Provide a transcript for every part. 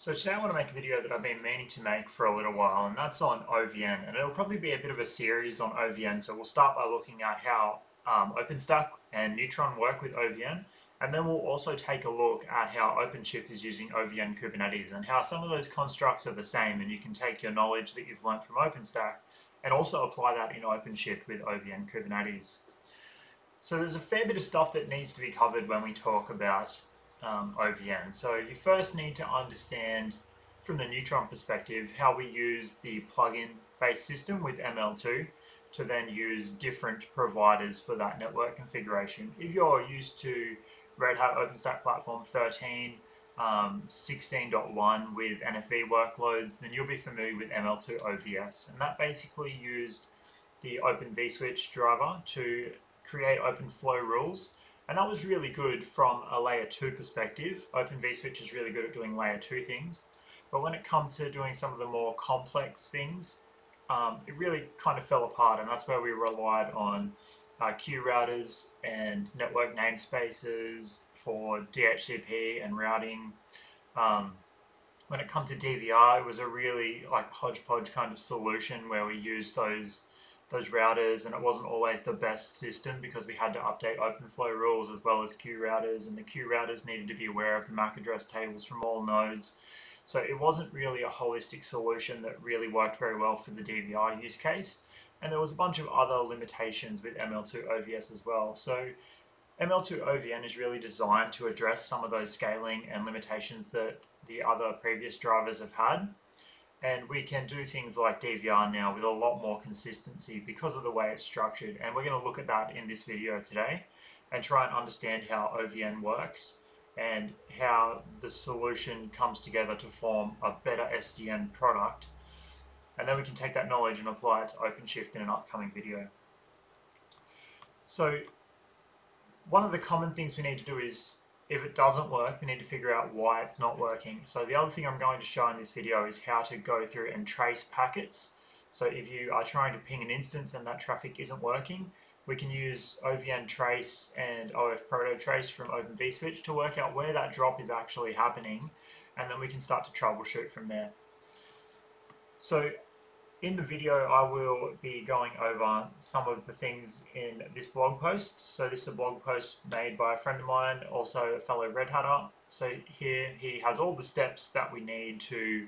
So today I want to make a video that I've been meaning to make for a little while and that's on OVN and it'll probably be a bit of a series on OVN so we'll start by looking at how um, OpenStack and Neutron work with OVN and then we'll also take a look at how OpenShift is using OVN Kubernetes and how some of those constructs are the same and you can take your knowledge that you've learned from OpenStack and also apply that in OpenShift with OVN Kubernetes. So there's a fair bit of stuff that needs to be covered when we talk about um, OVN. So you first need to understand from the Neutron perspective how we use the plugin based system with ML2 to then use different providers for that network configuration. If you're used to Red Hat OpenStack Platform 13, um, 16.1 with NFV workloads, then you'll be familiar with ML2 OVS. And that basically used the Open vSwitch driver to create open flow rules and that was really good from a layer 2 perspective. Open vSwitch is really good at doing layer 2 things. But when it comes to doing some of the more complex things, um, it really kind of fell apart. And that's where we relied on uh, qrouters and network namespaces for DHCP and routing. Um, when it comes to DVR, it was a really like hodgepodge kind of solution where we used those those routers and it wasn't always the best system because we had to update OpenFlow rules as well as qrouters and the qrouters needed to be aware of the MAC address tables from all nodes. So it wasn't really a holistic solution that really worked very well for the DVR use case. And there was a bunch of other limitations with ML2 OVS as well. So ML2 OVN is really designed to address some of those scaling and limitations that the other previous drivers have had and we can do things like DVR now with a lot more consistency because of the way it's structured and we're going to look at that in this video today and try and understand how OVN works and how the solution comes together to form a better SDN product and then we can take that knowledge and apply it to OpenShift in an upcoming video. So one of the common things we need to do is if it doesn't work, we need to figure out why it's not working. So the other thing I'm going to show in this video is how to go through and trace packets. So if you are trying to ping an instance and that traffic isn't working, we can use OVN trace and OF proto trace from Open vSwitch to work out where that drop is actually happening and then we can start to troubleshoot from there. So in the video, I will be going over some of the things in this blog post. So this is a blog post made by a friend of mine, also a fellow Red Hatter. So here he has all the steps that we need to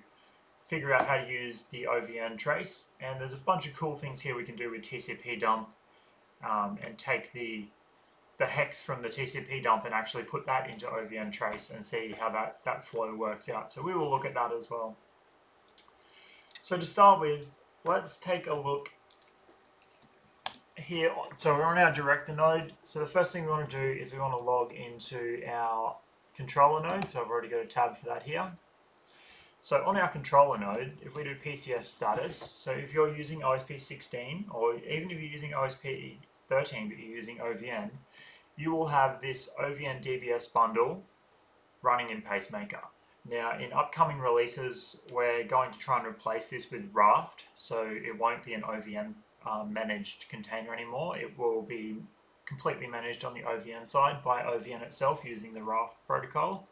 figure out how to use the OVN trace. And there's a bunch of cool things here we can do with TCP dump um, and take the the hex from the TCP dump and actually put that into OVN trace and see how that, that flow works out. So we will look at that as well. So to start with, let's take a look here. So we're on our director node. So the first thing we want to do is we want to log into our controller node. So I've already got a tab for that here. So on our controller node, if we do PCS status, so if you're using OSP 16 or even if you're using OSP 13 but you're using OVN, you will have this OVN DBS bundle running in Pacemaker. Now, in upcoming releases, we're going to try and replace this with Raft, so it won't be an OVN um, managed container anymore. It will be completely managed on the OVN side by OVN itself using the Raft protocol.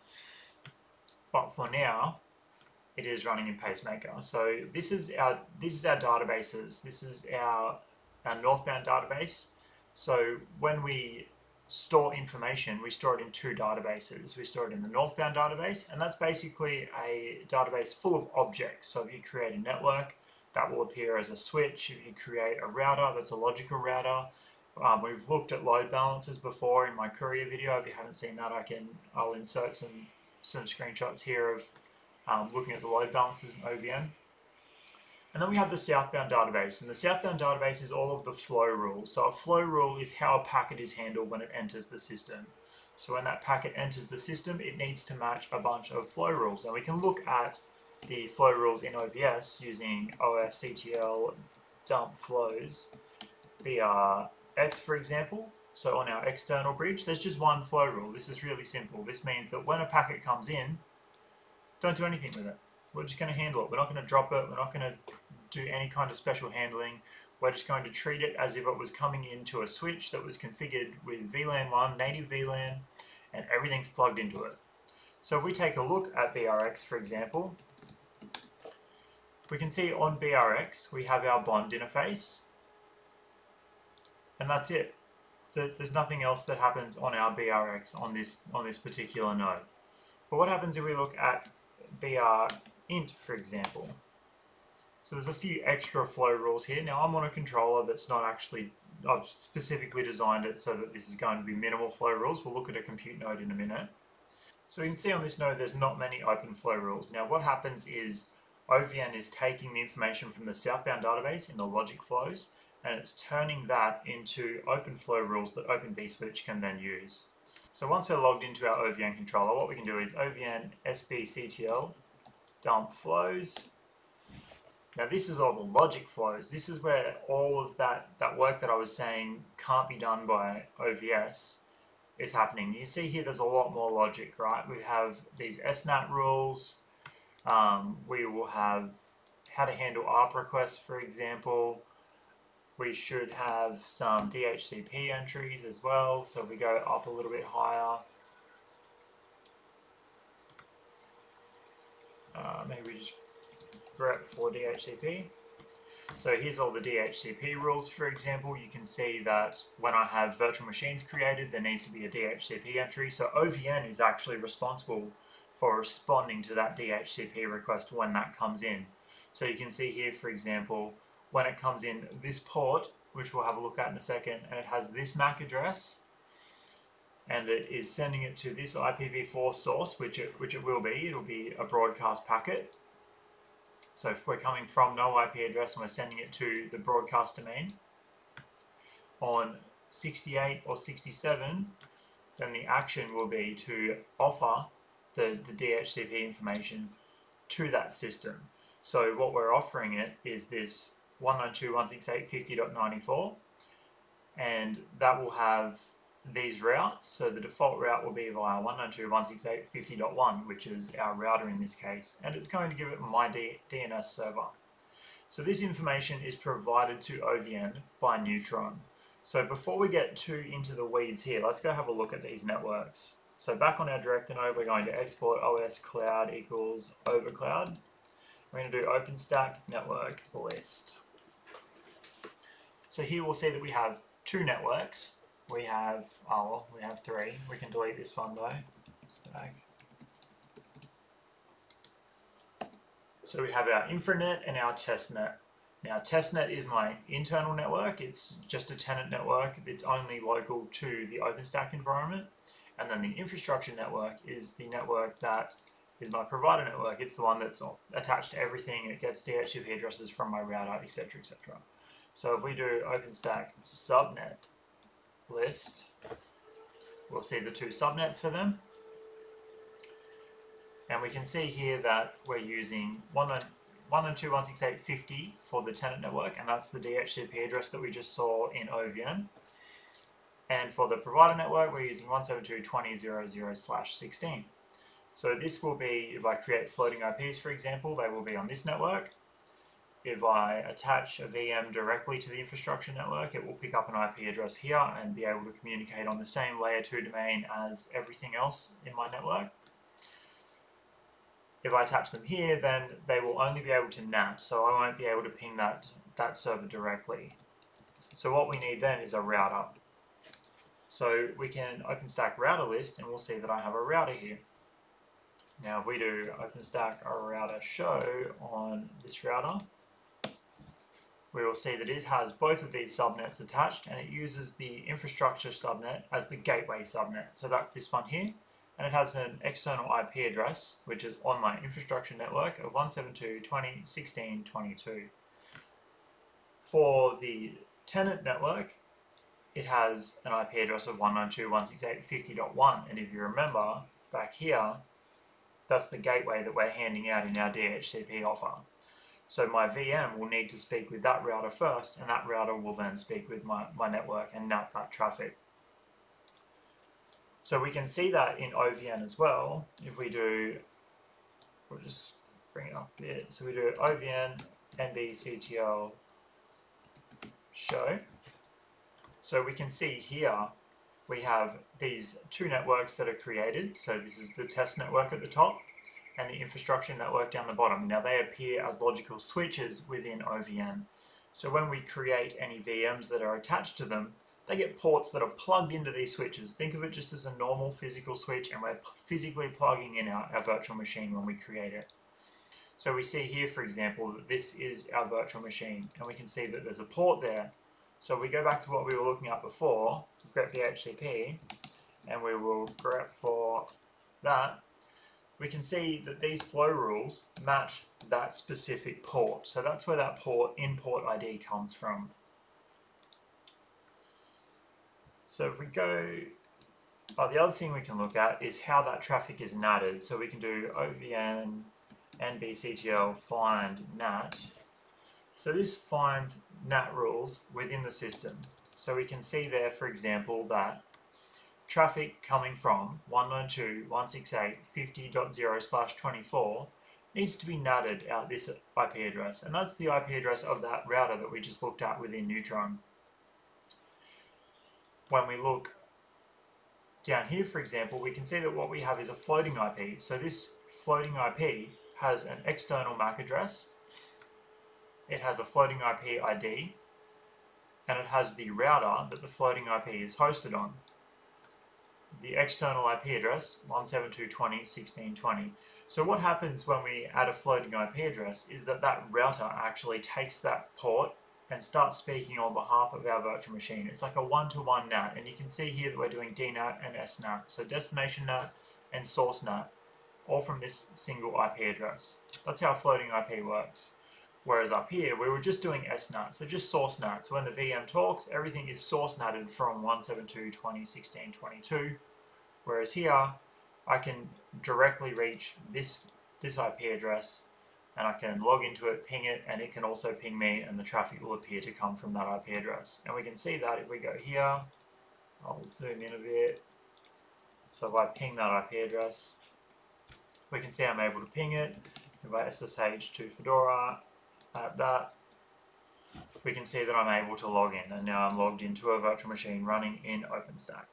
But for now, it is running in Pacemaker. So this is our this is our databases. This is our our northbound database. So when we store information, we store it in two databases. We store it in the northbound database, and that's basically a database full of objects. So if you create a network, that will appear as a switch. If you create a router, that's a logical router. Um, we've looked at load balancers before in my Kuryr video. If you haven't seen that, I can I'll insert some some screenshots here of um, looking at the load balancers in OVN. And then we have the southbound database, and the southbound database is all of the flow rules. So a flow rule is how a packet is handled when it enters the system. So when that packet enters the system, it needs to match a bunch of flow rules. And we can look at the flow rules in OVS using OFCTL dump flows via X, for example. So on our external bridge, there's just one flow rule. This is really simple. This means that when a packet comes in, don't do anything with it. We're just going to handle it. We're not going to drop it. We're not going to do any kind of special handling. We're just going to treat it as if it was coming into a switch that was configured with VLAN 1, native VLAN, and everything's plugged into it. So if we take a look at BRX, for example, we can see on BRX we have our bond interface, and that's it. There's nothing else that happens on our BRX on this on this particular node. But what happens if we look at BRInt, for example? So there's a few extra flow rules here. Now I'm on a controller that's not actually, I've specifically designed it so that this is going to be minimal flow rules. We'll look at a compute node in a minute. So you can see on this node there's not many open flow rules. Now what happens is OVN is taking the information from the southbound database in the logic flows and it's turning that into open flow rules that Open vSwitch can then use. So once we're logged into our OVN controller, what we can do is OVN SBCTL dump flows. Now this is all the logic flows. This is where all of that, that work that I was saying can't be done by OVS is happening. You see here there's a lot more logic, right? We have these SNAT rules. Um, we will have how to handle ARP requests, for example. We should have some DHCP entries as well. So if we go up a little bit higher. Uh, maybe we just grep for DHCP. So here's all the DHCP rules, for example. You can see that when I have virtual machines created, there needs to be a DHCP entry. So OVN is actually responsible for responding to that DHCP request when that comes in. So you can see here, for example, when it comes in this port, which we'll have a look at in a second, and it has this MAC address, and it is sending it to this IPv4 source, which it, which it will be. It'll be a broadcast packet. So if we're coming from no IP address and we're sending it to the broadcast domain on 68 or 67, then the action will be to offer the, the DHCP information to that system. So what we're offering it is this 192.168.50.94 and that will have these routes. So the default route will be via 192.168.50.1, which is our router in this case, and it's going to give it my DNS server. So this information is provided to OVN by Neutron. So before we get too into the weeds here, let's go have a look at these networks. So back on our director node, we're going to export OS cloud equals overcloud. We're going to do OpenStack network list. So here we'll see that we have two networks we have, oh, we have three. We can delete this one though. Stack. So we have our infranet and our testnet. Now testnet is my internal network. It's just a tenant network. It's only local to the OpenStack environment. And then the infrastructure network is the network that is my provider network. It's the one that's attached to everything. It gets DHCP addresses from my router, etc., etc. So if we do OpenStack subnet, list. We'll see the two subnets for them. And we can see here that we're using 192.168.50 for the tenant network, and that's the DHCP address that we just saw in OVN. And for the provider network, we're using 172.20.00/16. So this will be, if I create floating IPs, for example, they will be on this network if I attach a VM directly to the infrastructure network, it will pick up an IP address here and be able to communicate on the same layer 2 domain as everything else in my network. If I attach them here, then they will only be able to NAT, so I won't be able to ping that, that server directly. So what we need then is a router. So we can OpenStack router list and we'll see that I have a router here. Now if we do OpenStack router show on this router, we will see that it has both of these subnets attached and it uses the infrastructure subnet as the gateway subnet. So that's this one here. And it has an external IP address, which is on my infrastructure network of 172.20.16.22. For the tenant network, it has an IP address of 192.168.50.1. And if you remember, back here, that's the gateway that we're handing out in our DHCP offer. So my VM will need to speak with that router first, and that router will then speak with my, my network and NAT that traffic. So we can see that in OVN as well. If we do, we'll just bring it up a bit. So we do OVN NBCTL show. So we can see here we have these two networks that are created. So this is the test network at the top and the infrastructure network down the bottom. Now they appear as logical switches within OVN. So when we create any VMs that are attached to them, they get ports that are plugged into these switches. Think of it just as a normal physical switch and we're physically plugging in our, our virtual machine when we create it. So we see here, for example, that this is our virtual machine and we can see that there's a port there. So if we go back to what we were looking at before, grep DHCP, and we will grep for that, we can see that these flow rules match that specific port. So that's where that port import ID comes from. So if we go, oh, the other thing we can look at is how that traffic is natted. So we can do OVN nbctl find nat. So this finds nat rules within the system. So we can see there, for example, that traffic coming from 192.168.50.0 slash 24 needs to be natted out this IP address. And that's the IP address of that router that we just looked at within Neutron. When we look down here, for example, we can see that what we have is a floating IP. So this floating IP has an external MAC address, it has a floating IP ID, and it has the router that the floating IP is hosted on the external IP address 172.20.16.20. So what happens when we add a floating IP address is that that router actually takes that port and starts speaking on behalf of our virtual machine. It's like a one-to-one -one NAT, and you can see here that we're doing DNAT and SNAT. So destination NAT and source NAT, all from this single IP address. That's how floating IP works. Whereas up here, we were just doing SNAT, so just source NAT. So when the VM talks, everything is source NATed from 172.20.16.22. Whereas here, I can directly reach this, this IP address and I can log into it, ping it, and it can also ping me and the traffic will appear to come from that IP address. And we can see that if we go here, I'll zoom in a bit. So if I ping that IP address, we can see I'm able to ping it. If I SSH to Fedora, at that, we can see that I'm able to log in and now I'm logged into a virtual machine running in OpenStack.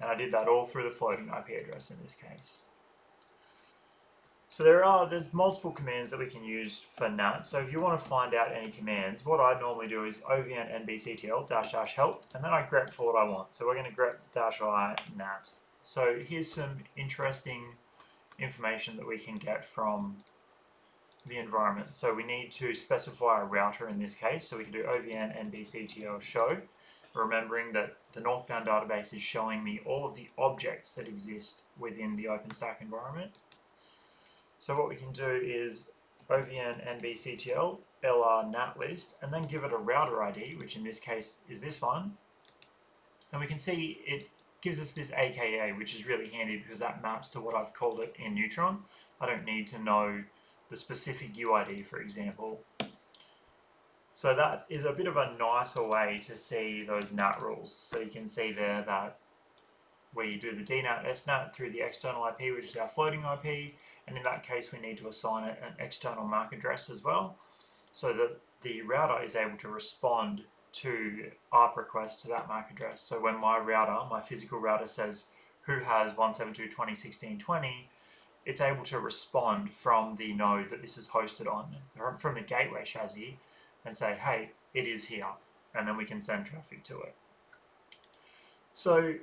And I did that all through the floating IP address in this case. So there are, there's multiple commands that we can use for NAT. So if you want to find out any commands, what I normally do is ovn nbctl dash dash help, and then I grep for what I want. So we're going to grep dash i nat. So here's some interesting information that we can get from the environment. So we need to specify a router in this case. So we can do ovn nbctl show, remembering that the northbound database is showing me all of the objects that exist within the OpenStack environment. So what we can do is ovn nbctl lr nat list and then give it a router ID, which in this case is this one. And we can see it gives us this AKA, which is really handy because that maps to what I've called it in Neutron. I don't need to know the specific UID, for example. So that is a bit of a nicer way to see those NAT rules. So you can see there that we do the DNAT SNAT through the external IP, which is our floating IP, and in that case we need to assign it an external MAC address as well, so that the router is able to respond to ARP requests to that MAC address. So when my router, my physical router says who has 172.20.16.20, it's able to respond from the node that this is hosted on, from the gateway chassis, and say, hey, it is here. And then we can send traffic to it. So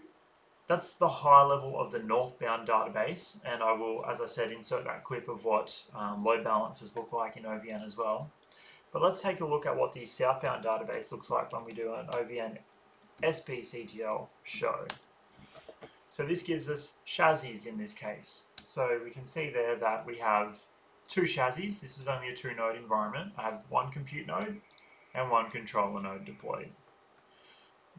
that's the high level of the northbound database. And I will, as I said, insert that clip of what um, load balances look like in OVN as well. But let's take a look at what the southbound database looks like when we do an OVN SBCTL show. So this gives us chassis in this case. So we can see there that we have two chassis. This is only a two node environment. I have one compute node and one controller node deployed.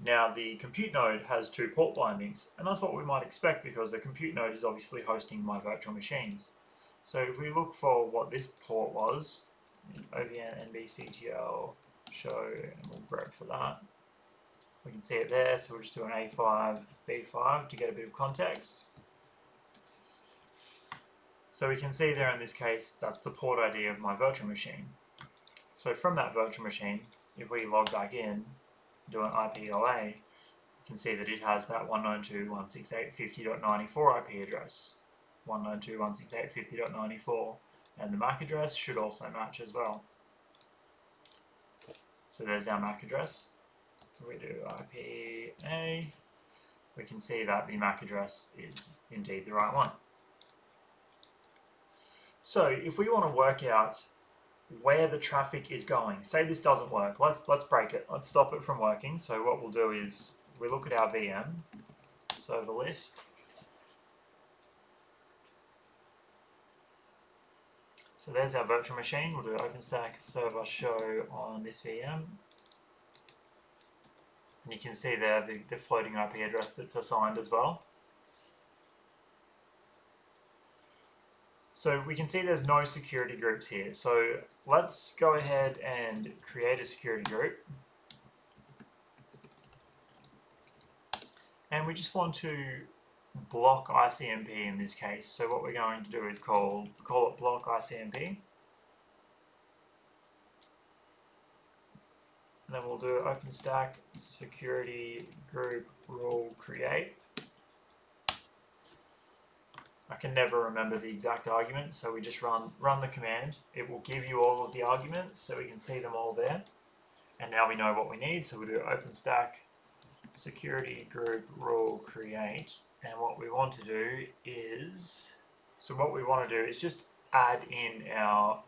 Now the compute node has two port bindings and that's what we might expect because the compute node is obviously hosting my virtual machines. So if we look for what this port was, OVN NBCTL show and we'll grep for that. We can see it there, so we'll just do an A5, B5 to get a bit of context. So we can see there in this case, that's the port ID of my virtual machine. So from that virtual machine, if we log back in, do an IPOA, you can see that it has that 192.168.50.94 IP address. 192.168.50.94 and the MAC address should also match as well. So there's our MAC address. If we do IPA, we can see that the MAC address is indeed the right one. So if we want to work out where the traffic is going, say this doesn't work, let's, let's break it. Let's stop it from working. So what we'll do is we look at our VM, server list, So there's our virtual machine. We'll do OpenStack server show on this VM. And you can see there the, the floating IP address that's assigned as well. So we can see there's no security groups here. So let's go ahead and create a security group. And we just want to block ICMP in this case. So what we're going to do is call, call it block ICMP. And then we'll do OpenStack security group rule create. I can never remember the exact arguments, so we just run run the command. It will give you all of the arguments, so we can see them all there. And now we know what we need, so we do OpenStack security group rule create. And what we want to do is, so what we want to do is just add in our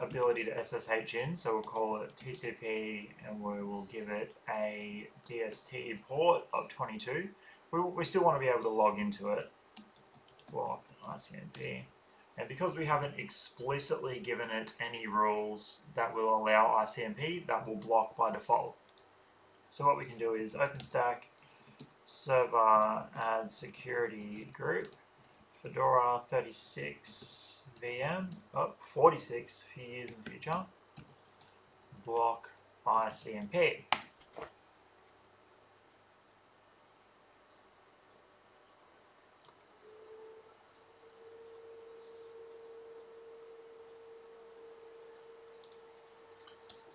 ability to SSH in. So we'll call it TCP and we will give it a DST port of 22. We, we still want to be able to log into it. Block ICMP. And because we haven't explicitly given it any rules that will allow ICMP, that will block by default. So what we can do is OpenStack server add security group Fedora 36 VM oh, 46 for years in the future block ICMP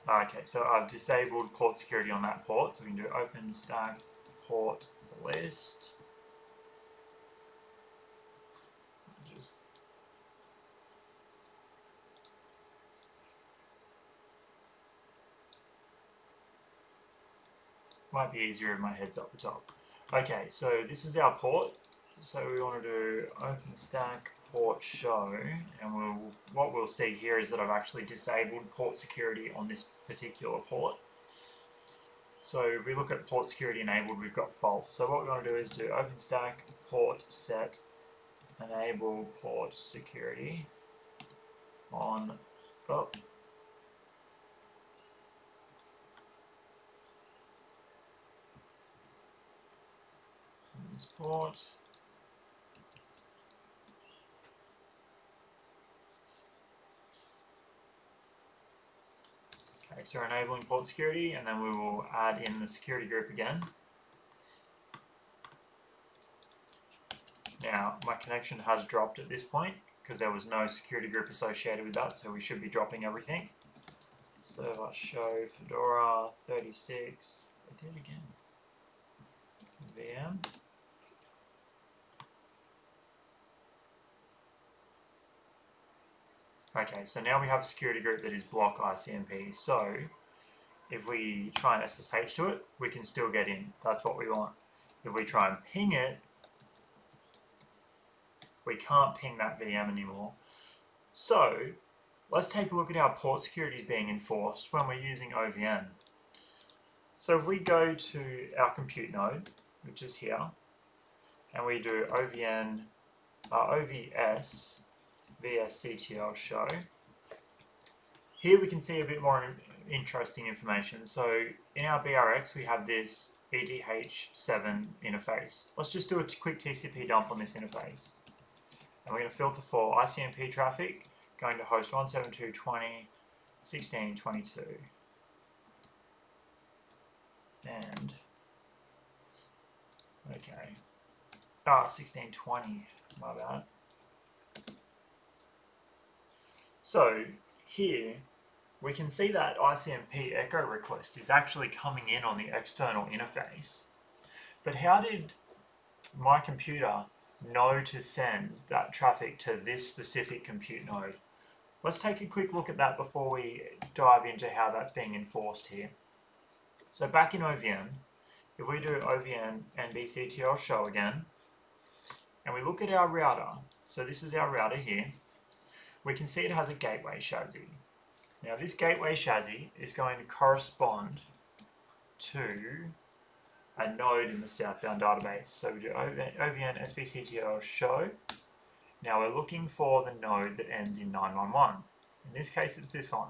Okay, so I've disabled port security on that port, so we can do OpenStack port list. Just might be easier if my head's up the top. Okay, so this is our port. So we want to do OpenStack port show, and we'll what we'll see here is that I've actually disabled port security on this particular port. So if we look at port security enabled, we've got false. So what we want to do is do OpenStack port set enable port security on oh, this port Okay, so we're enabling port security and then we will add in the security group again. Now, my connection has dropped at this point because there was no security group associated with that, so we should be dropping everything. So let's show Fedora 36, I did again, VM. Okay, so now we have a security group that is block ICMP. So if we try and SSH to it, we can still get in. That's what we want. If we try and ping it, we can't ping that VM anymore. So let's take a look at how port security is being enforced when we're using OVN. So if we go to our compute node, which is here, and we do OVN, uh, OVS VSCTL show. Here we can see a bit more interesting information. So in our BRX we have this EDH7 interface. Let's just do a quick TCP dump on this interface. And we're going to filter for ICMP traffic going to host 172.20.16.22. And, okay, ah, 1620, my bad. So here we can see that ICMP echo request is actually coming in on the external interface. But how did my computer know to send that traffic to this specific compute node? Let's take a quick look at that before we dive into how that's being enforced here. So back in OVN, if we do OVN NBCTL show again, and we look at our router, so this is our router here, we can see it has a gateway chassis. Now this gateway chassis is going to correspond to a node in the southbound database. So we do OVN SBCTL show. Now we're looking for the node that ends in 911. In this case, it's this one.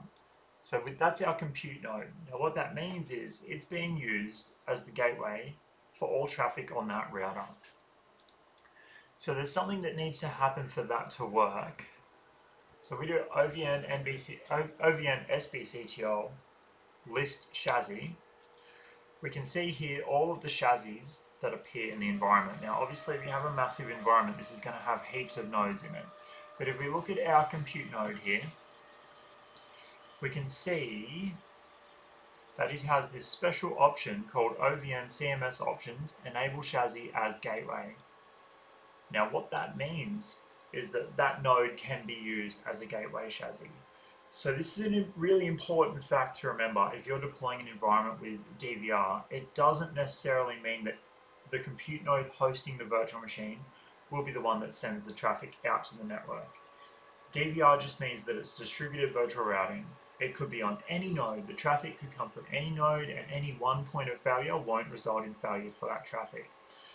So with, that's our compute node. Now what that means is it's being used as the gateway for all traffic on that router. So there's something that needs to happen for that to work. So we do OVN NBC, OVN SBCTL list chassis we can see here all of the chassis that appear in the environment. Now obviously if you have a massive environment this is going to have heaps of nodes in it. But if we look at our compute node here, we can see that it has this special option called OVN CMS options enable chassis as gateway. Now what that means is that that node can be used as a gateway chassis. So this is a really important fact to remember. If you're deploying an environment with DVR, it doesn't necessarily mean that the compute node hosting the virtual machine will be the one that sends the traffic out to the network. DVR just means that it's distributed virtual routing. It could be on any node. The traffic could come from any node and any one point of failure won't result in failure for that traffic.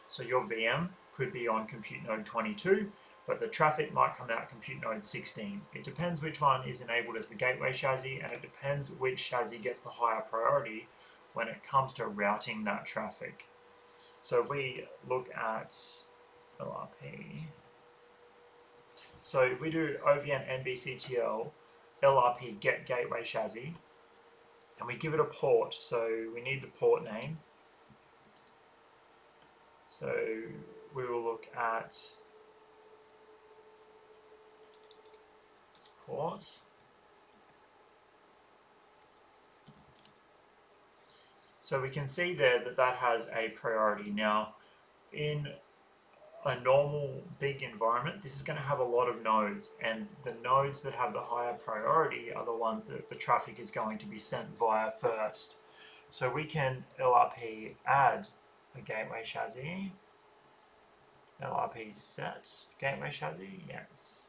So your VM could be on compute node 22 but the traffic might come out compute node 16. It depends which one is enabled as the gateway chassis and it depends which chassis gets the higher priority when it comes to routing that traffic. So if we look at LRP, so if we do OVN NBCTL LRP get gateway chassis and we give it a port, so we need the port name. So we will look at So we can see there that that has a priority. Now, in a normal big environment, this is going to have a lot of nodes, and the nodes that have the higher priority are the ones that the traffic is going to be sent via first. So we can LRP add a gateway chassis, LRP set gateway chassis, yes.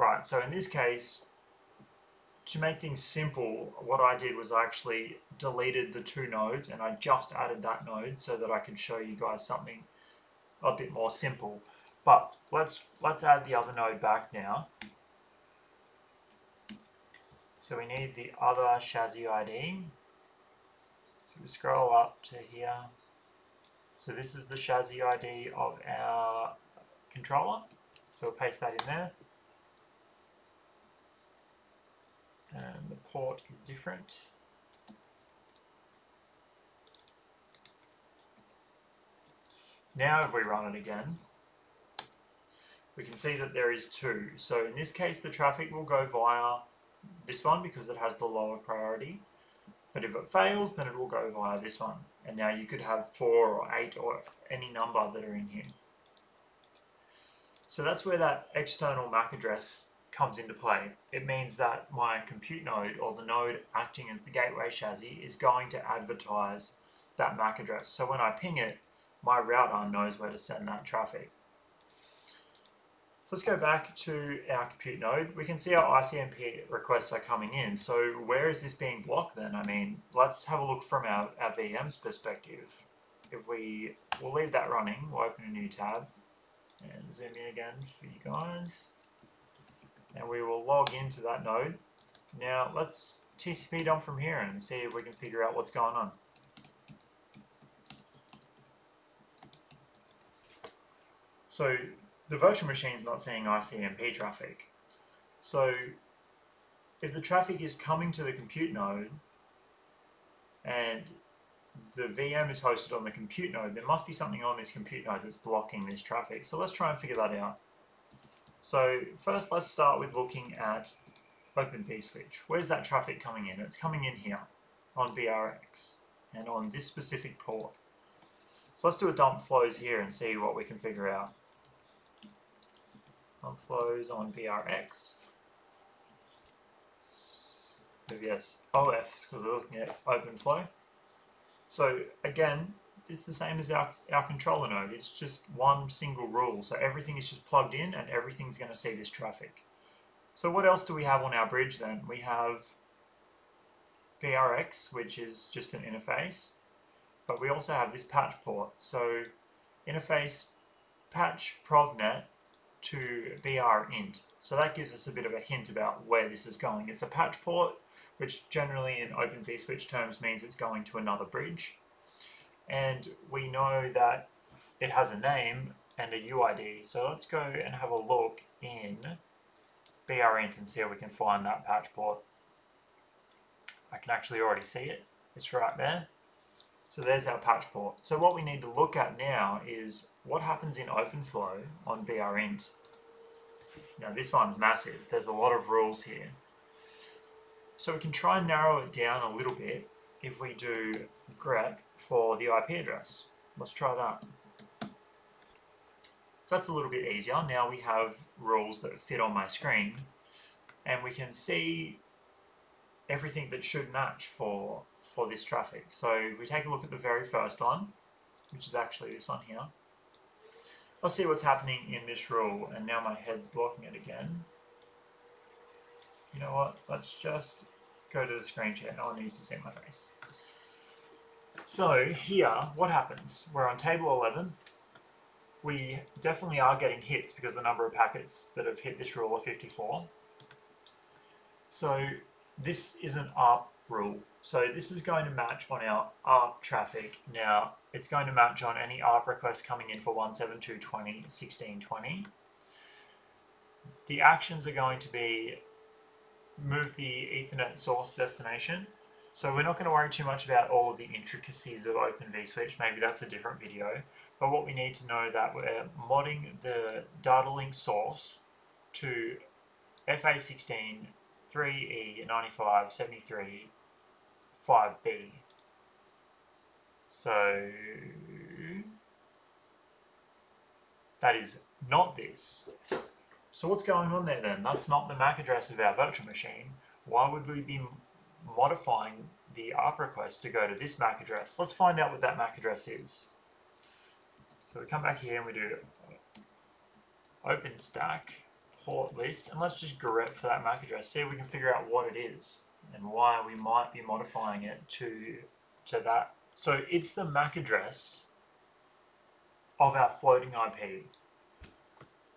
Right, so in this case, to make things simple, what I did was I actually deleted the two nodes and I just added that node so that I could show you guys something a bit more simple. But let's let's add the other node back now. So we need the other chassis ID. So we scroll up to here. So this is the chassis ID of our controller. So we'll paste that in there. And the port is different. Now if we run it again, we can see that there is two. So in this case, the traffic will go via this one because it has the lower priority. But if it fails, then it will go via this one. And now you could have four or eight or any number that are in here. So that's where that external MAC address comes into play. It means that my compute node or the node acting as the gateway chassis is going to advertise that MAC address. So when I ping it, my router knows where to send that traffic. So let's go back to our compute node. We can see our ICMP requests are coming in. So where is this being blocked then? I mean, let's have a look from our, our VM's perspective. If we, we'll leave that running, we'll open a new tab and zoom in again for you guys and we will log into that node. Now let's TCP dump from here and see if we can figure out what's going on. So the virtual machine is not seeing ICMP traffic. So if the traffic is coming to the compute node and the VM is hosted on the compute node, there must be something on this compute node that's blocking this traffic. So let's try and figure that out. So first let's start with looking at Open vSwitch. Where's that traffic coming in? It's coming in here on BRX and on this specific port. So let's do a dump flows here and see what we can figure out. Dump flows on BRX. Yes, OF, because we're looking at open flow. So again, it's the same as our, our controller node. It's just one single rule. So everything is just plugged in and everything's going to see this traffic. So what else do we have on our bridge then? We have BRX, which is just an interface, but we also have this patch port. So interface patch provnet to brint. So that gives us a bit of a hint about where this is going. It's a patch port, which generally in Open vSwitch terms means it's going to another bridge. And we know that it has a name and a UID. So let's go and have a look in brint and see if we can find that patch port. I can actually already see it. It's right there. So there's our patch port. So what we need to look at now is what happens in OpenFlow on brint. Now this one's massive. There's a lot of rules here. So we can try and narrow it down a little bit if we do grep for the IP address. Let's try that. So that's a little bit easier. Now we have rules that fit on my screen and we can see everything that should match for, for this traffic. So if we take a look at the very first one, which is actually this one here, Let's see what's happening in this rule, and now my head's blocking it again. You know what, let's just go to the screen share, no one needs to see my face. So here, what happens? We're on table 11. We definitely are getting hits because the number of packets that have hit this rule are 54. So this is an ARP rule. So this is going to match on our ARP traffic. Now, it's going to match on any ARP request coming in for 172.20.16.20. The actions are going to be move the Ethernet source destination. So we're not going to worry too much about all of the intricacies of Open vSwitch. Maybe that's a different video. But what we need to know that we're modding the data link source to FA16 3E95 73 5b. So that is not this. So what's going on there then? That's not the MAC address of our virtual machine. Why would we be modifying the ARP request to go to this MAC address? Let's find out what that MAC address is. So we come back here and we do OpenStack port list and let's just grep for that MAC address, see if we can figure out what it is and why we might be modifying it to, to that. So it's the MAC address of our floating IP.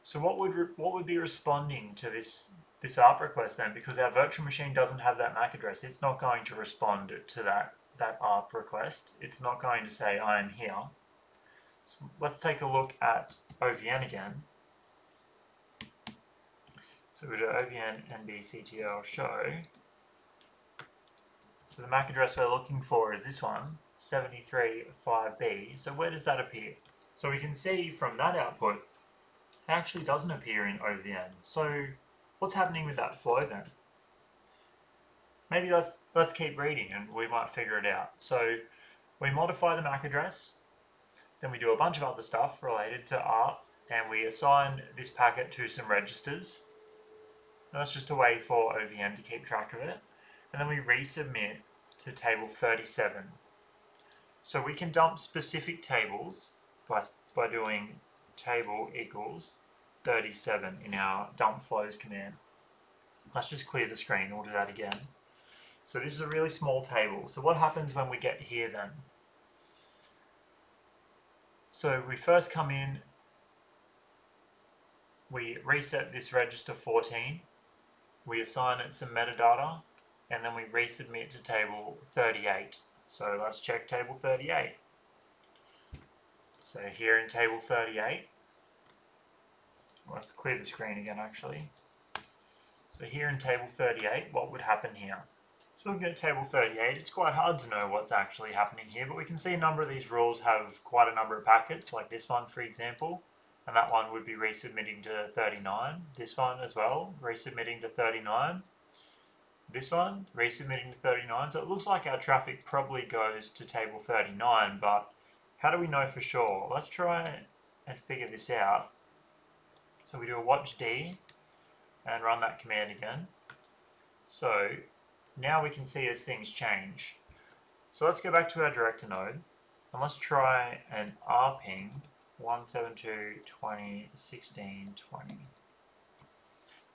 So what would what would be responding to this this ARP request then? Because our virtual machine doesn't have that MAC address, it's not going to respond to that that ARP request. It's not going to say I am here. So let's take a look at OVN again. So we do OVN NBCTL show so the MAC address we're looking for is this one, 735B. So where does that appear? So we can see from that output, actually doesn't appear in OVN. So what's happening with that flow then? Maybe let's, let's keep reading and we might figure it out. So we modify the MAC address, then we do a bunch of other stuff related to ARP, and we assign this packet to some registers. that's just a way for OVN to keep track of it and then we resubmit to table 37. So we can dump specific tables by, by doing table equals 37 in our dump flows command. Let's just clear the screen, we'll do that again. So this is a really small table. So what happens when we get here then? So we first come in, we reset this register 14, we assign it some metadata, and then we resubmit to table 38. So let's check table 38. So here in table 38, let's clear the screen again actually. So here in table 38, what would happen here? So looking at table 38, it's quite hard to know what's actually happening here, but we can see a number of these rules have quite a number of packets, like this one for example, and that one would be resubmitting to 39. This one as well, resubmitting to 39 this one, resubmitting to 39. So it looks like our traffic probably goes to table 39, but How do we know for sure? Let's try and figure this out. So we do a watch D and run that command again. So now we can see as things change. So let's go back to our director node and let's try an arping 172.20.16.20.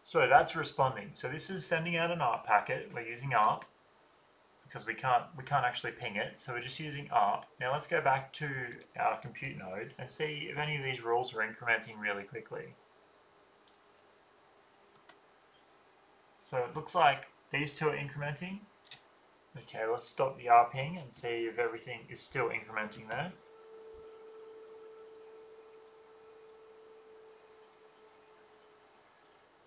So that's responding. So this is sending out an ARP packet. We're using ARP because we can't we can't actually ping it. So we're just using ARP. Now let's go back to our compute node and see if any of these rules are incrementing really quickly. So it looks like these two are incrementing. Okay, let's stop the arping and see if everything is still incrementing there.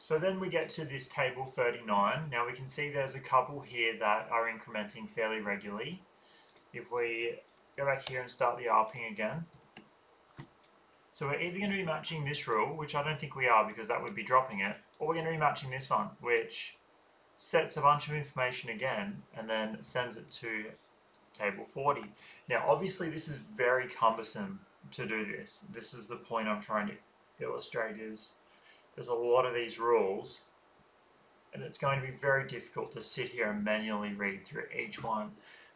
So then we get to this table 39. Now we can see there's a couple here that are incrementing fairly regularly. If we go back here and start the arping again. So we're either going to be matching this rule, which I don't think we are because that would be dropping it, or we're going to be matching this one, which sets a bunch of information again and then sends it to table 40. Now obviously this is very cumbersome to do this. This is the point I'm trying to illustrate is there's a lot of these rules and it's going to be very difficult to sit here and manually read through each one.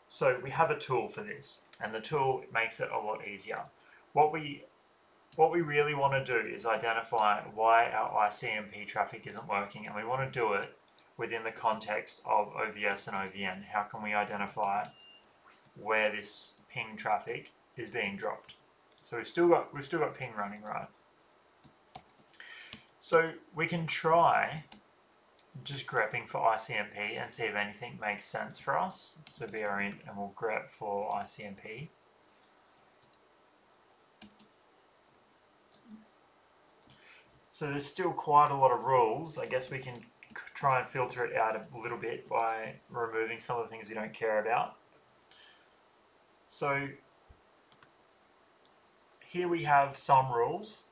So we have a tool for this and the tool makes it a lot easier. What we what we really want to do is identify why our ICMP traffic isn't working and we want to do it within the context of OVS and OVN. How can we identify where this ping traffic is being dropped? So we've still got we've still got ping running, right? So we can try just grepping for ICMP and see if anything makes sense for us. So BRINT and we'll grep for ICMP. So there's still quite a lot of rules. I guess we can try and filter it out a little bit by removing some of the things we don't care about. So here we have some rules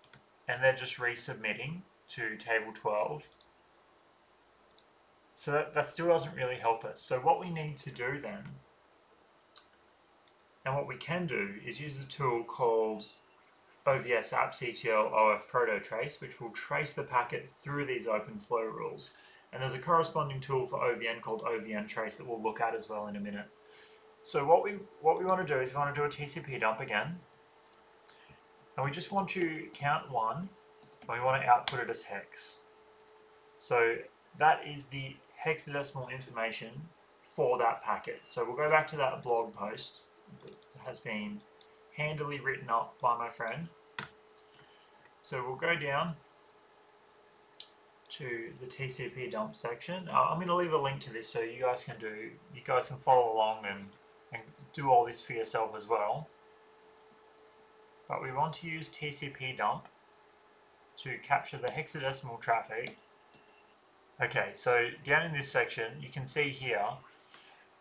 and they're just resubmitting to table 12. So that, that still doesn't really help us. So what we need to do then, and what we can do is use a tool called OVS appctl OF proto trace, which will trace the packet through these open flow rules. And there's a corresponding tool for OVN called OVN trace that we'll look at as well in a minute. So what we what we want to do is we want to do a TCP dump again. And we just want to count one and we want to output it as hex. So that is the hexadecimal information for that packet. So we'll go back to that blog post that has been handily written up by my friend. So we'll go down to the TCP dump section. Uh, I'm going to leave a link to this so you guys can do, you guys can follow along and, and do all this for yourself as well. But we want to use TCP dump to capture the hexadecimal traffic. Okay, so down in this section, you can see here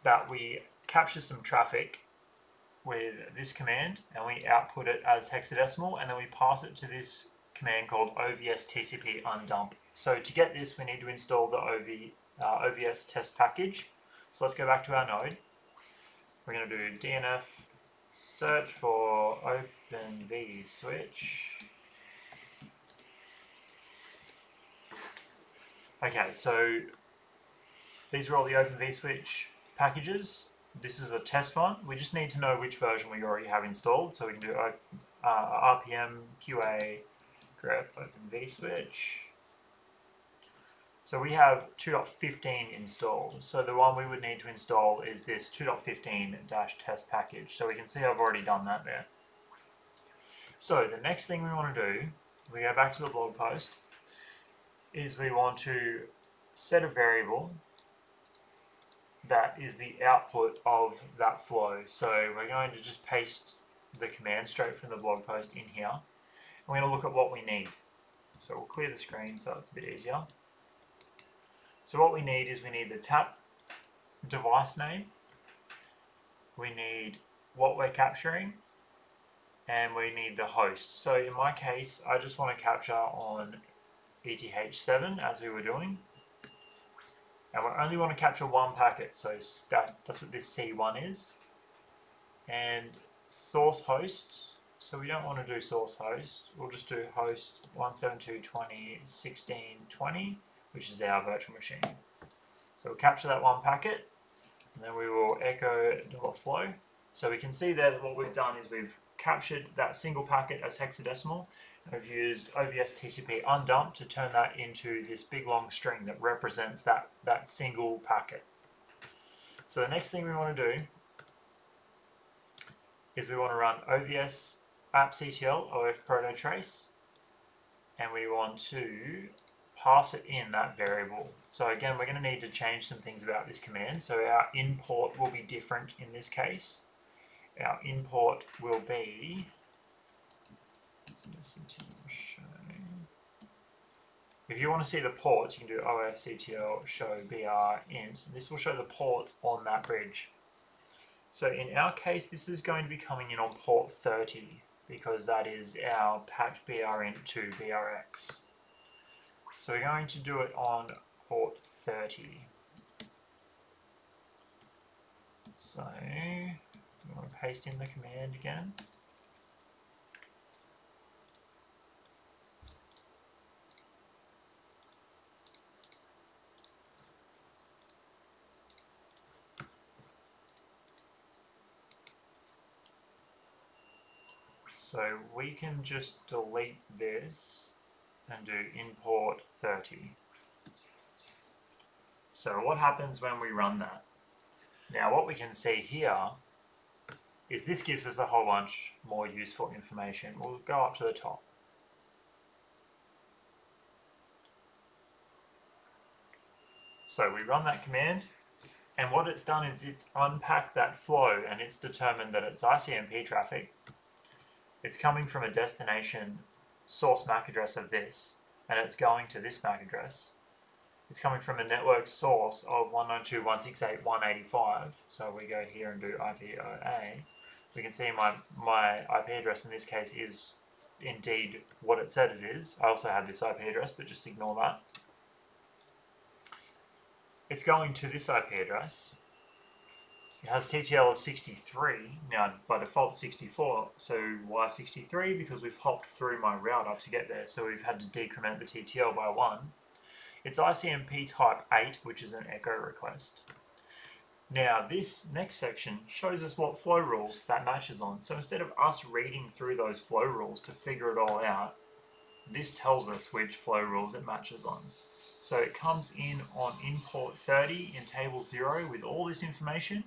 that we capture some traffic with this command and we output it as hexadecimal and then we pass it to this command called ovs tcp undump. So to get this, we need to install the OV, uh, OVS test package. So let's go back to our node. We're going to do DNF search for Open vSwitch. Okay, so these are all the Open vSwitch packages. This is a test one. We just need to know which version we already have installed. So we can do uh, RPM QA grep Open vSwitch. So we have 2.15 installed. So the one we would need to install is this 2.15-test package. So we can see I've already done that there. So the next thing we want to do, we go back to the blog post, is we want to set a variable that is the output of that flow. So we're going to just paste the command straight from the blog post in here. And We're going to look at what we need. So we'll clear the screen so it's a bit easier. So what we need is we need the tap device name, we need what we're capturing, and we need the host. So in my case, I just want to capture on ETH7 as we were doing. And we only want to capture one packet, so that, that's what this C1 is. And source host. So we don't want to do source host. We'll just do host 172.20.16.20, which is our virtual machine. So we'll capture that one packet, and then we will echo $flow. So we can see there that what we've done is we've captured that single packet as hexadecimal, we've used OVS TCP undump to turn that into this big long string that represents that, that single packet. So the next thing we want to do is we want to run OVS appctl OF proto trace and we want to pass it in that variable. So again, we're going to need to change some things about this command. So our import will be different in this case. Our import will be if you want to see the ports, you can do ofctl show br int. This will show the ports on that bridge. So in our case, this is going to be coming in on port 30 because that is our patch brint to brx. So we're going to do it on port 30. So I'm going to paste in the command again. So we can just delete this and do import 30. So what happens when we run that? Now what we can see here is this gives us a whole bunch more useful information. We'll go up to the top. So we run that command and what it's done is it's unpacked that flow and it's determined that it's ICMP traffic it's coming from a destination source MAC address of this, and it's going to this MAC address. It's coming from a network source of 192.168.185. So we go here and do IPOA. We can see my, my IP address in this case is indeed what it said it is. I also have this IP address, but just ignore that. It's going to this IP address, it has TTL of 63, now by default 64, so why 63? Because we've hopped through my router to get there, so we've had to decrement the TTL by 1. It's ICMP type 8, which is an echo request. Now this next section shows us what flow rules that matches on. So instead of us reading through those flow rules to figure it all out, this tells us which flow rules it matches on. So it comes in on import 30 in table 0 with all this information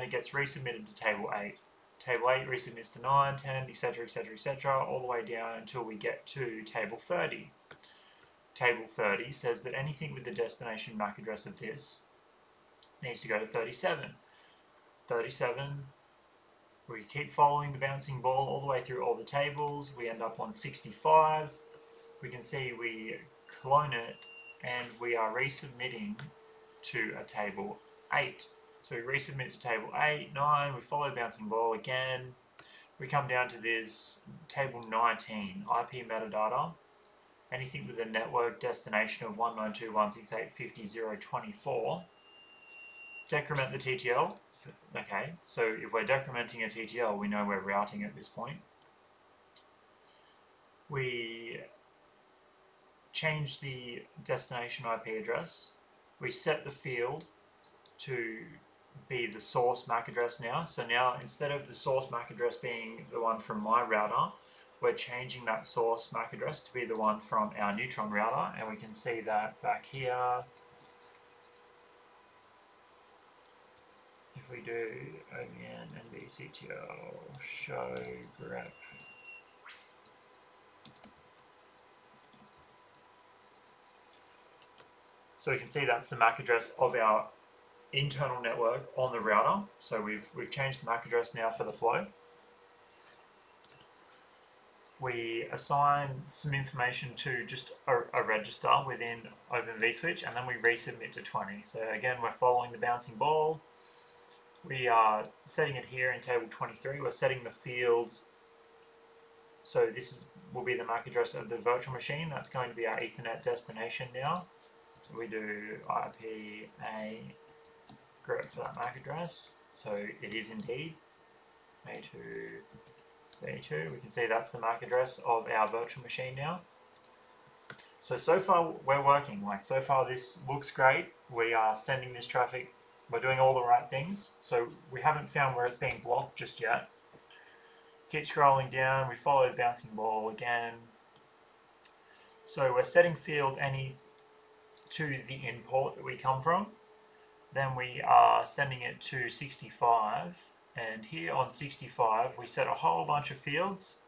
and it gets resubmitted to table 8. Table 8 resubmits to 9, 10, etc, etc, etc, all the way down until we get to table 30. Table 30 says that anything with the destination MAC address of this needs to go to 37. 37, we keep following the bouncing ball all the way through all the tables, we end up on 65. We can see we clone it and we are resubmitting to a table 8. So we resubmit to table 8, 9, we follow the bouncing ball again. We come down to this table 19, IP metadata. Anything with a network destination of 192.168.50.024. Decrement the TTL. Okay, so if we're decrementing a TTL, we know we're routing at this point. We change the destination IP address. We set the field to be the source MAC address now. So now instead of the source MAC address being the one from my router, we're changing that source MAC address to be the one from our Neutron router and we can see that back here. If we do OVN NBCTL show grep So we can see that's the MAC address of our internal network on the router. So we've, we've changed the MAC address now for the flow. We assign some information to just a, a register within Open vSwitch and then we resubmit to 20. So again, we're following the bouncing ball. We are setting it here in table 23. We're setting the fields. So this is will be the MAC address of the virtual machine. That's going to be our Ethernet destination now. So we do IP A for that MAC address. So it is indeed. A2, B2. We can see that's the MAC address of our virtual machine now. So, so far we're working, like so far this looks great. We are sending this traffic, we're doing all the right things. So we haven't found where it's being blocked just yet. Keep scrolling down, we follow the bouncing ball again. So we're setting field any to the import that we come from. Then we are sending it to 65 and here on 65 we set a whole bunch of fields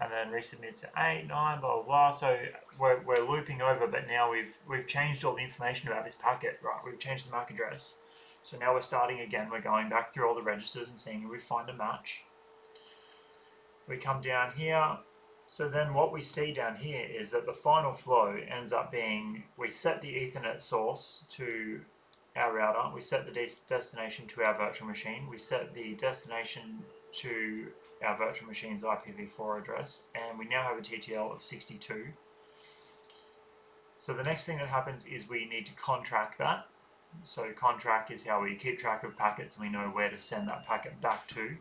and then resubmit to 8, 9, blah, blah, blah. So we're, we're looping over, but now we've we've changed all the information about this packet, right? We've changed the MAC address. So now we're starting again. We're going back through all the registers and seeing if we find a match. We come down here. So then what we see down here is that the final flow ends up being, we set the Ethernet source to our router, we set the destination to our virtual machine, we set the destination to our virtual machine's IPv4 address, and we now have a TTL of 62. So the next thing that happens is we need to conntrack that. So conntrack is how we keep track of packets and we know where to send that packet back to.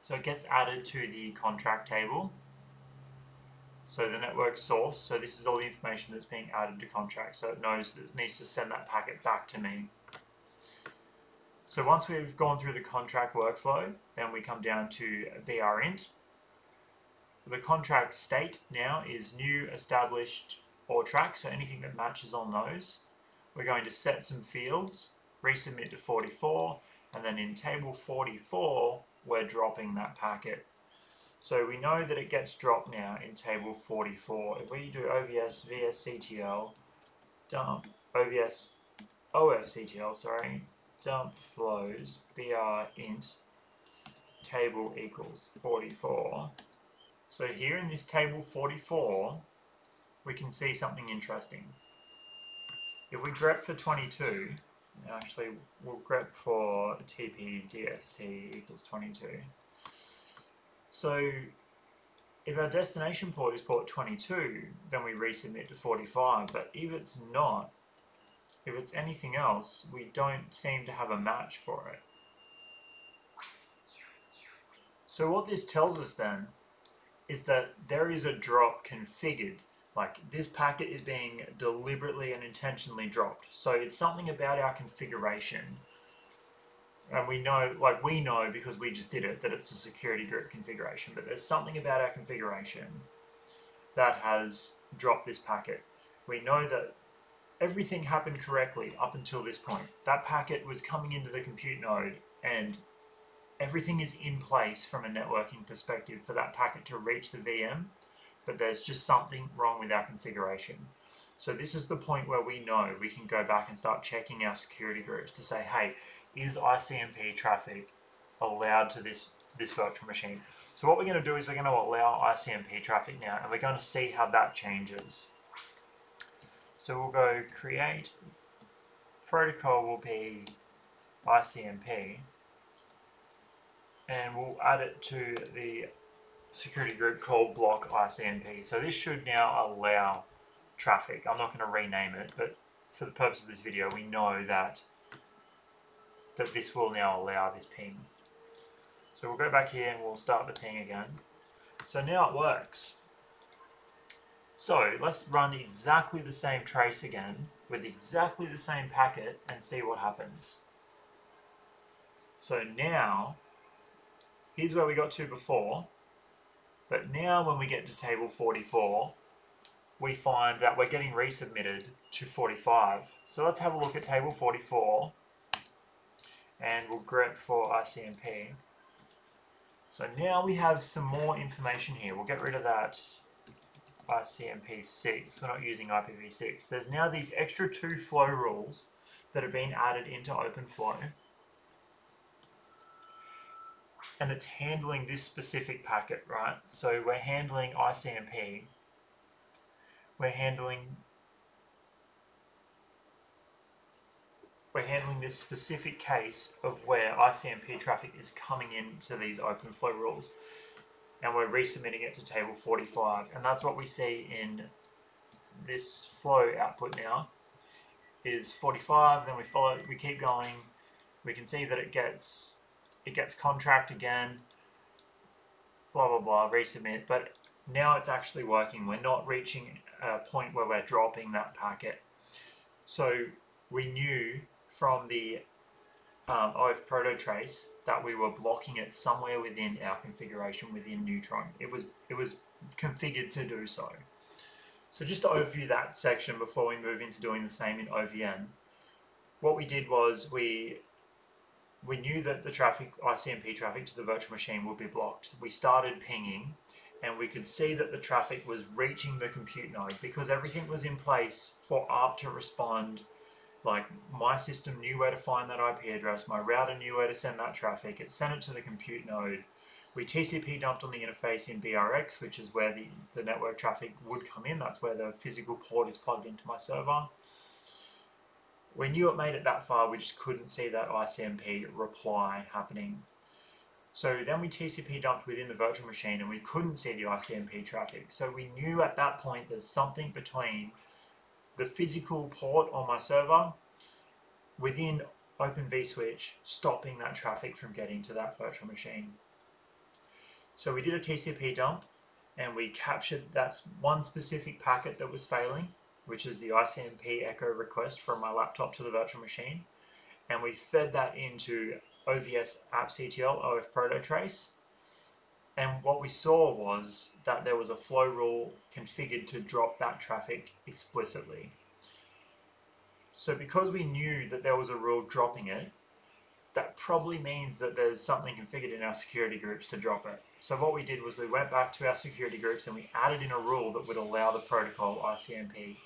So it gets added to the conntrack table. So the network source, so this is all the information that's being added to conntrack, so it knows that it needs to send that packet back to me. So once we've gone through the conntrack workflow, then we come down to brint. The conntrack state now is new, established, or track, so anything that matches on those. We're going to set some fields, resubmit to 44, and then in table 44, we're dropping that packet. So we know that it gets dropped now in table 44. If we do OVS VSCTL dump OVS OFCTL, sorry, dump flows br int table equals 44. So here in this table 44, we can see something interesting. If we grep for 22, actually we'll grep for tp dst equals 22. So if our destination port is port 22, then we resubmit to 45, but if it's not, if it's anything else, we don't seem to have a match for it. So what this tells us then is that there is a drop configured. Like this packet is being deliberately and intentionally dropped. So it's something about our configuration. And we know, like we know because we just did it, that it's a security group configuration. But there's something about our configuration that has dropped this packet. We know that everything happened correctly up until this point. That packet was coming into the compute node and everything is in place from a networking perspective for that packet to reach the VM, but there's just something wrong with our configuration. So this is the point where we know we can go back and start checking our security groups to say, hey, is ICMP traffic allowed to this, this virtual machine? So what we're going to do is we're going to allow ICMP traffic now, and we're going to see how that changes. So we'll go create, protocol will be ICMP, and we'll add it to the security group called block ICMP. So this should now allow traffic. I'm not going to rename it, but for the purpose of this video, we know that that this will now allow this ping. So we'll go back here and we'll start the ping again. So now it works. So let's run exactly the same trace again with exactly the same packet and see what happens. So now, here's where we got to before, but now when we get to table 44, we find that we're getting resubmitted to 45. So let's have a look at table 44 and we'll grep for ICMP. So now we have some more information here. We'll get rid of that ICMP6, we're not using IPv6. There's now these extra two flow rules that have been added into OpenFlow. And it's handling this specific packet, right? So we're handling ICMP. We're handling we're handling this specific case of where ICMP traffic is coming into these OpenFlow rules and we're resubmitting it to table 45 and that's what we see in this flow output now is 45 then we follow we keep going we can see that it gets it gets conntrack again, blah, blah, blah, resubmit. But now it's actually working. We're not reaching a point where we're dropping that packet. So we knew from the um, OF proto trace that we were blocking it somewhere within our configuration within Neutron. It was it was configured to do so. So just to overview that section before we move into doing the same in OVN, what we did was we we knew that the traffic ICMP traffic to the virtual machine would be blocked. We started pinging and we could see that the traffic was reaching the compute node because everything was in place for ARP to respond like my system knew where to find that IP address, my router knew where to send that traffic, it sent it to the compute node. We TCP dumped on the interface in BRX, which is where the, the network traffic would come in. That's where the physical port is plugged into my server. We knew it made it that far, we just couldn't see that ICMP reply happening. So then we TCP dumped within the virtual machine and we couldn't see the ICMP traffic. So we knew at that point there's something between the physical port on my server within Open vSwitch stopping that traffic from getting to that virtual machine. So we did a TCP dump and we captured that one specific packet that was failing, which is the ICMP echo request from my laptop to the virtual machine. And we fed that into OVS appctl OF proto trace and what we saw was that there was a flow rule configured to drop that traffic explicitly. So because we knew that there was a rule dropping it, that probably means that there's something configured in our security groups to drop it. So what we did was we went back to our security groups and we added in a rule that would allow the protocol ICMP.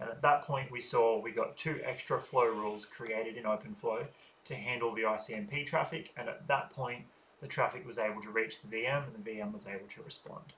And at that point we saw we got two extra flow rules created in OpenFlow to handle the ICMP traffic. And at that point, the traffic was able to reach the VM and the VM was able to respond.